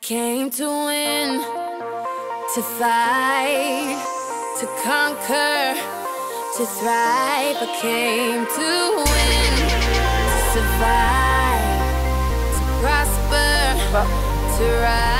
came to win, to fight, to conquer, to thrive. I came to win, to survive, to prosper, to rise,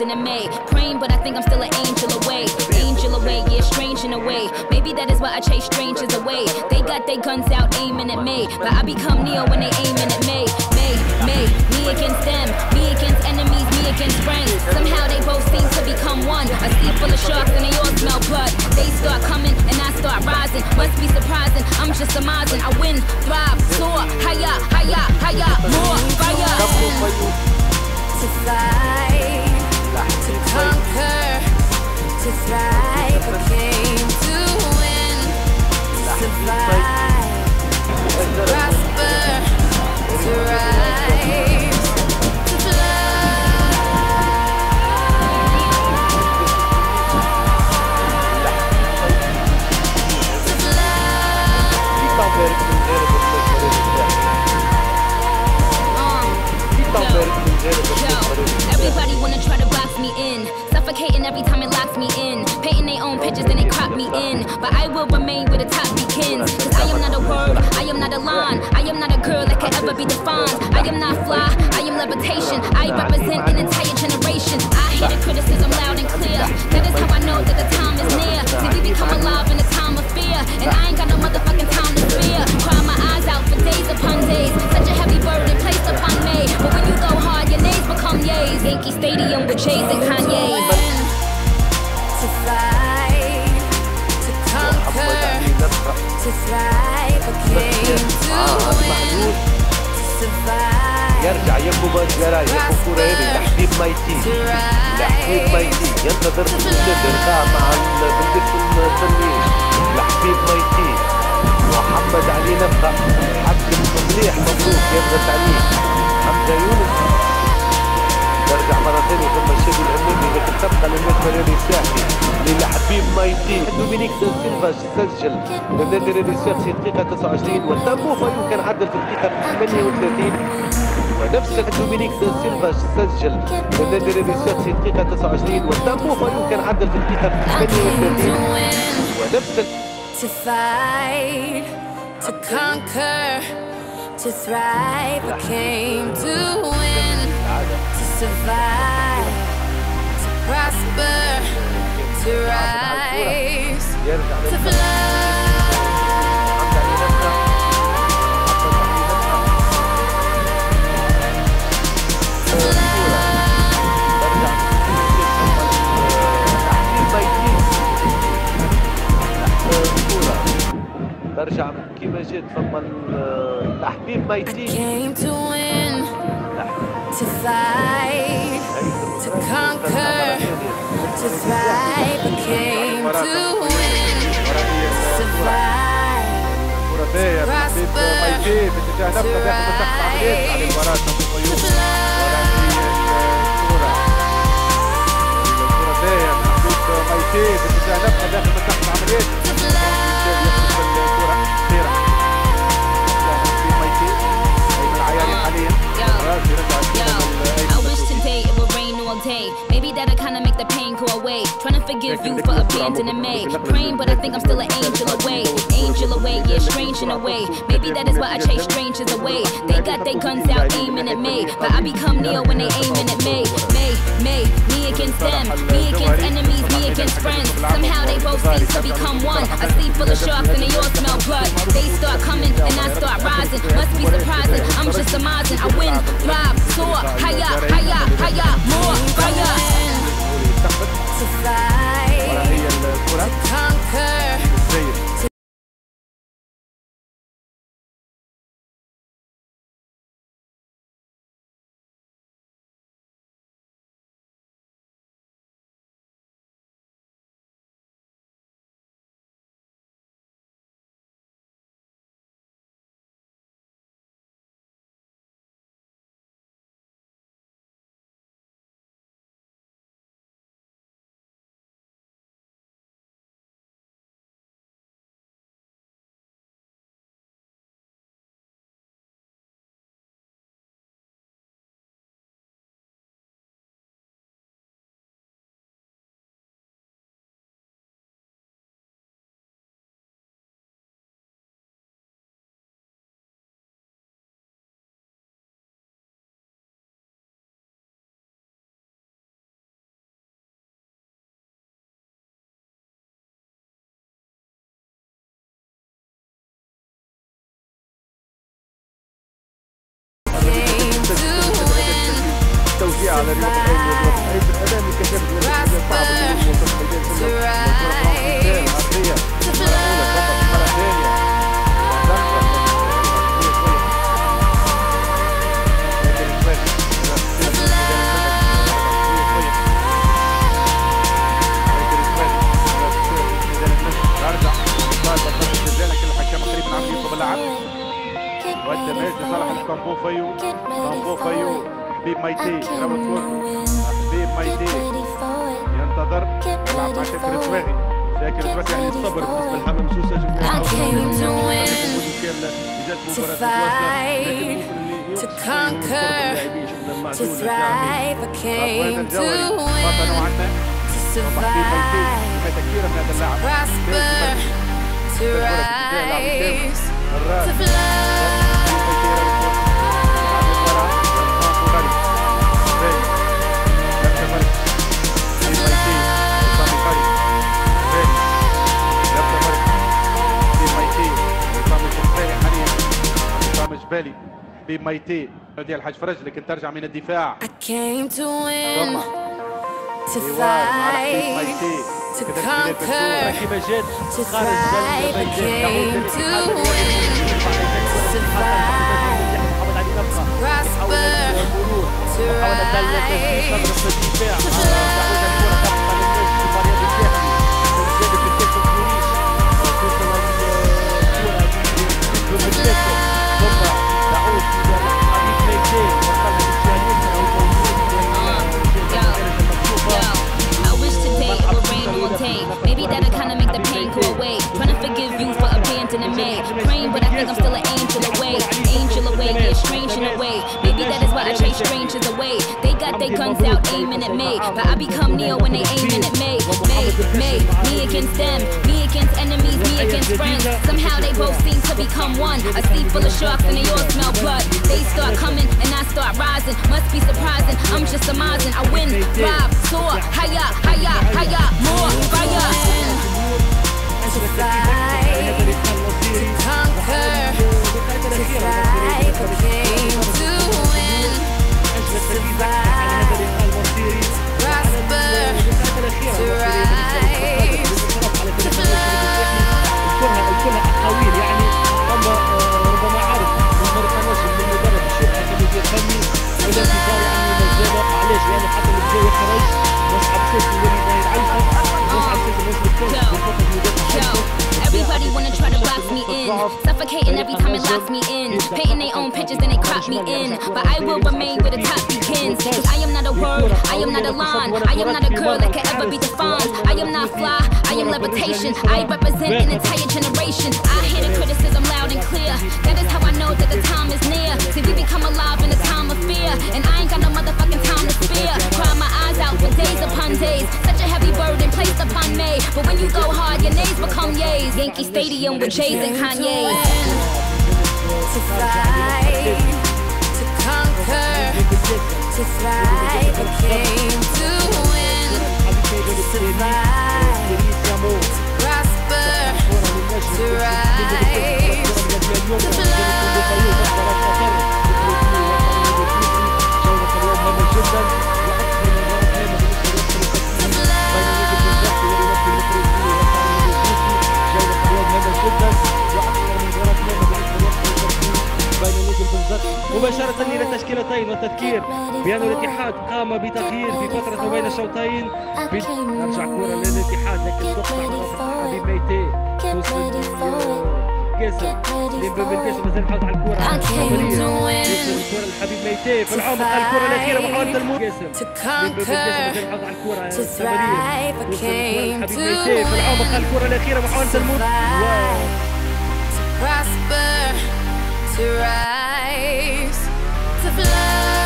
abandoning me. Praying, but I think I'm still an angel away. Angel away, yeah, strange in a way. Maybe that is why I chase strangers away. They got their guns out aiming at me. But I become Neo when they aiming at me. Me, me, me against them. Me against enemies, me against friends. Somehow they both seem to become one. A sea full of sharks and they all smell blood. They start coming and I start rising. Must be surprising. I'm just amazing. I win, thrive, soar, higher, higher, higher, more fire. to fight, to conquer, to thrive. I came to win, to survive, to prosper, in. But I will remain where the top begins. Cause I am not a word, I am not a line. I am not a girl that can ever be defined. I am not fly, I am levitation. I represent an entire generation. I hear the criticism loud and clear. That is how I know that the يرجع يبو بجرا يبو كوريري لحبيب ميتي لحبيب ميتي ينتظر بالجد يرقع مع البلدة الفنية لحبيب ميتي محمد علي نبقى حق مليح مبروك. يضغط عليه حمزة يونس. نرجع مرة ثانية ثم الشادي الأمامي لكن تبقى للنسبة للرساحي للحبيب مايتي دومينيك دا سيلفا سجل للنادي الرساحي دقيقة 29 والتامو فايو كان عدل في الدقيقة 38 ونفس دومينيك سيلفا سجل للنادي الرساحي دقيقة 29 والتامو فايو كان عدل في الدقيقة I came to 38 win, ونفس to fight, to conquer, to thrive. I came to win, to survive, to prosper, to rise, to fly. برجع كيما جيت فما التحبيب ما يتيش To fight, to أيوة. conquer Survive came to win. Survive. Prosper. Survive. To fly. Forgive you for abandoning me. Praying, but I think I'm still an angel away. Angel away, yeah, strange in a way. Maybe that is why I chase strangers away. They got their guns out aiming at me. But I become Neo when they aiming at me. Me, me, me against them. Me against enemies, me against friends. Somehow they both seem to become one. A sea full of sharks and they all smell blood. They start coming and I start rising. Must be surprising. I'm just amazing. I win, thrive, soar, higher, higher, higher, more fire. to fight, على رياض الأول والصعيد الأمام كذلك من الحاجات صعبة للمنتخب الجزائري والفرق العربية والدماج لصالح الكامبو فيو كامبو فيو حبيب ميتي راهو تفوت حبيب ميتي ينتظر يلعب مع شاكر الزواغي شاكر الزواغي يعني الصبر بالنسبه لحمام مسوسه I came to win, to to fight, to conquer, to thrive. I came to win, to survive, to prosper, to rise, to fly. بميتي دي الحاج فرج لكن ترجع من الدفاع to fight, to conquer, to thrive. to came to win, to survive, to prosper, to rise, to fly. Think I'm still an angel away. Angel away, yeah, strange in a way. Maybe that is why I chase strangers away. They got their guns out aiming at me. But I become Neo when they aiming at me. Me, me, me against them. Me against enemies, me against friends. Somehow they both seem to become one. A sea full of sharks and they all smell blood. They start coming and I start rising. Must be surprising. I'm just surmising. I win, thrive, soar, higher, higher, higher, more fire. To fight, to conquer, to thrive. Came to win, to survive, prosper, to in. Suffocating every time it locks me in. Painting their own pictures and they crop me in. But I will remain where the top begins. Cause I am not a word, I am not a line. I am not a girl that can ever be defined. I am not fly, I am levitation. I represent an entire generation. I hear the criticism loud and clear. That is how I know that the time is near. See, we become yays. Yankee Stadium with Jays and Kanye's. to to conquer, to thrive. I came to مباشرة إلى التشكيلتين والتذكير بأن الاتحاد قام بتغيير في فترة بين الشوطين. نرجع كرة للاتحاد لكن تقطع حبيب ميتي توصل قاسم لمبابي القاسم مازال على الكرة الكرة لحبيب ميتي في العمق الكرة الأخيرة محاولة الموت قاسم to لمبابي القاسم conquer, مازال حاط على الكرة to الثمانية. thrive. I توصل came الكرة to لحبيب ميتي في العمق win, الكرة الأخيرة محاولة to الموت واو. Survive, to prosper, to rise. place to fly.